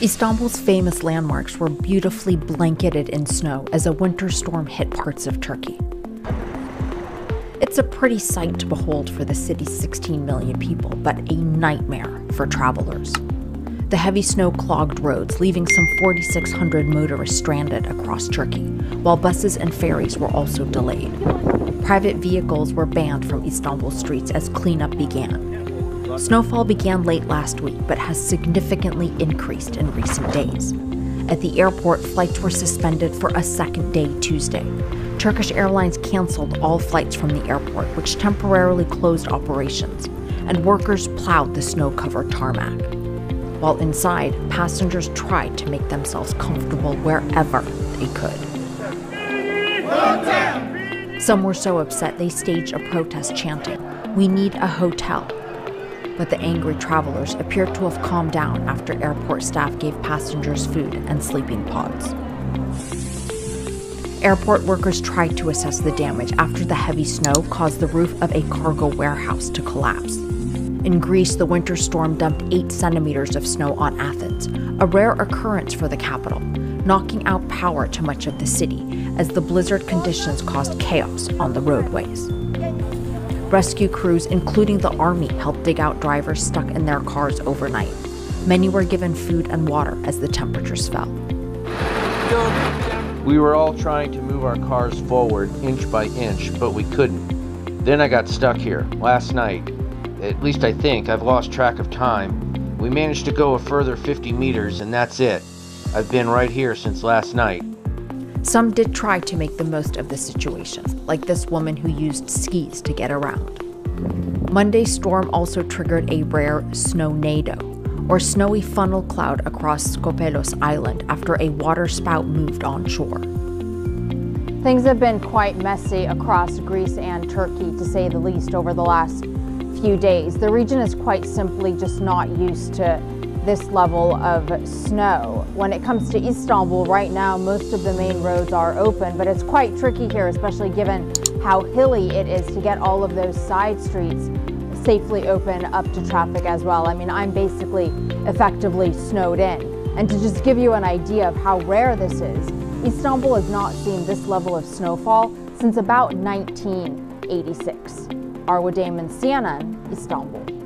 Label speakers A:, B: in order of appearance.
A: Istanbul's famous landmarks were beautifully blanketed in snow as a winter storm hit parts of Turkey. It's a pretty sight to behold for the city's 16 million people, but a nightmare for travelers. The heavy snow clogged roads, leaving some 4,600 motorists stranded across Turkey, while buses and ferries were also delayed. Private vehicles were banned from Istanbul streets as cleanup began. Snowfall began late last week, but has significantly increased in recent days. At the airport, flights were suspended for a second day Tuesday. Turkish Airlines canceled all flights from the airport, which temporarily closed operations, and workers plowed the snow covered tarmac. While inside, passengers tried to make themselves comfortable wherever they could. Some were so upset they staged a protest chanting, We need a hotel. But the angry travelers appeared to have calmed down after airport staff gave passengers food and sleeping pods. Airport workers tried to assess the damage after the heavy snow caused the roof of a cargo warehouse to collapse. In Greece, the winter storm dumped 8 centimeters of snow on Athens, a rare occurrence for the capital, knocking out power to much of the city as the blizzard conditions caused chaos on the roadways. Rescue crews, including the army, helped dig out drivers stuck in their cars overnight. Many were given food and water as the temperatures fell.
B: We were all trying to move our cars forward inch by inch, but we couldn't. Then I got stuck here last night at least I think. I've lost track of time. We managed to go a further 50 meters, and that's it. I've been right here since last night.
A: Some did try to make the most of the situation, like this woman who used skis to get around. Monday's storm also triggered a rare snownado, or snowy funnel cloud across Skopelos Island after a waterspout moved onshore.
C: Things have been quite messy across Greece and Turkey, to say the least, over the last few days. The region is quite simply just not used to this level of snow. When it comes to Istanbul right now, most of the main roads are open, but it's quite tricky here, especially given how hilly it is to get all of those side streets safely open up to traffic as well. I mean, I'm basically effectively snowed in. And to just give you an idea of how rare this is, Istanbul has not seen this level of snowfall since about 1986. Arwa Damon, CNN, Istanbul.